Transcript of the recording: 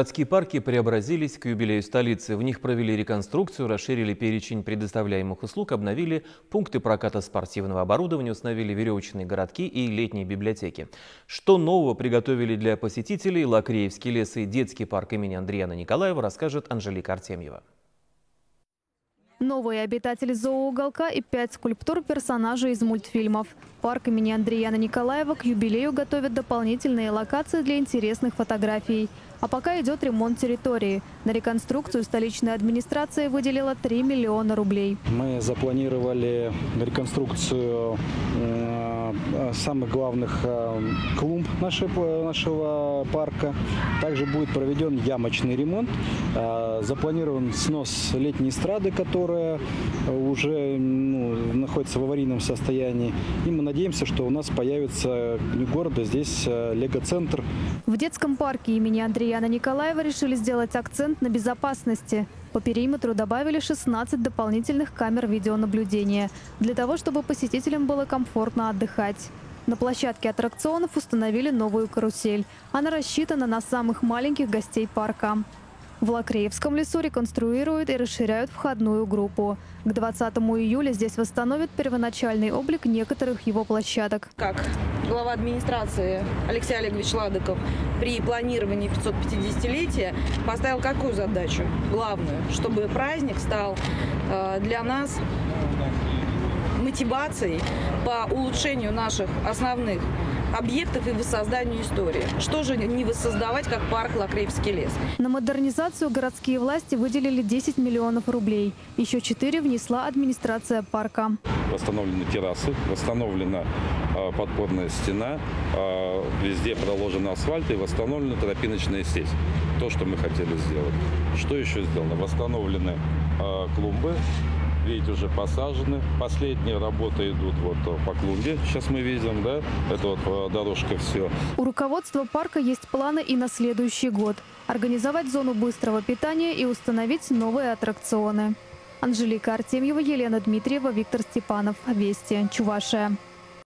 Городские парки преобразились к юбилею столицы. В них провели реконструкцию, расширили перечень предоставляемых услуг, обновили пункты проката спортивного оборудования, установили веревочные городки и летние библиотеки. Что нового приготовили для посетителей Лакреевский лес и детский парк имени Андреяна Николаева, расскажет Анжелика Артемьева. Новые обитатели зооуголка и пять скульптур персонажей из мультфильмов. Парк имени Андреяна Николаева к юбилею готовит дополнительные локации для интересных фотографий. А пока идет ремонт территории. На реконструкцию столичная администрация выделила 3 миллиона рублей. Мы запланировали реконструкцию самых главных э, клумб нашего, нашего парка. Также будет проведен ямочный ремонт. Э, запланирован снос летней эстрады, которая уже ну, находится в аварийном состоянии. И мы надеемся, что у нас появится не города, здесь лего-центр. В детском парке имени Андрея Яна Николаева решили сделать акцент на безопасности. По периметру добавили 16 дополнительных камер видеонаблюдения для того, чтобы посетителям было комфортно отдыхать. На площадке аттракционов установили новую карусель. Она рассчитана на самых маленьких гостей парка. В Лакреевском лесу реконструируют и расширяют входную группу. К 20 июля здесь восстановят первоначальный облик некоторых его площадок. Как глава администрации Алексей Олегович Ладыков при планировании 550-летия поставил какую задачу? Главную, чтобы праздник стал э, для нас мотивацией по улучшению наших основных объектов и воссозданию истории. Что же не воссоздавать, как парк Лакреевский лес? На модернизацию городские власти выделили 10 миллионов рублей. Еще 4 внесла администрация парка. Восстановлены террасы, восстановлена э, подпорная стена, э, везде проложен асфальт и восстановлена тропиночная сеть. То, что мы хотели сделать. Что еще сделано? Восстановлены э, клумбы, видите, уже посажены. Последние работы идут вот по клумбе. Сейчас мы видим, да, это вот э, дорожка все. У руководства парка есть планы и на следующий год. Организовать зону быстрого питания и установить новые аттракционы. Анжелика Артемьева, Елена Дмитриева, Виктор Степанов. Вести. Чувашия.